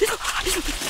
よっ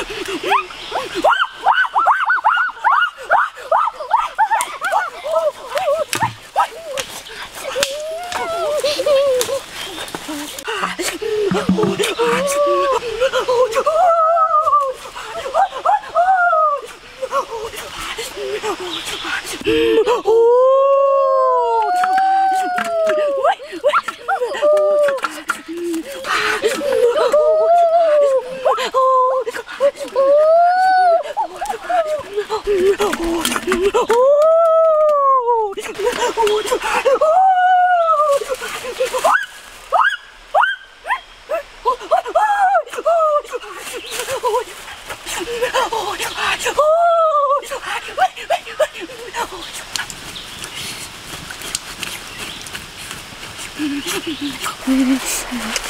あ っよいしょ。